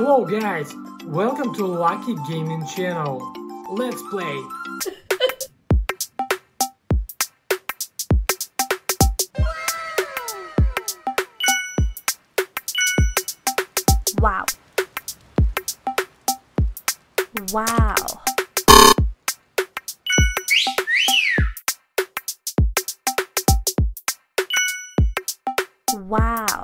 Hello guys, welcome to Lucky Gaming channel. Let's play. Wow. Wow. Wow.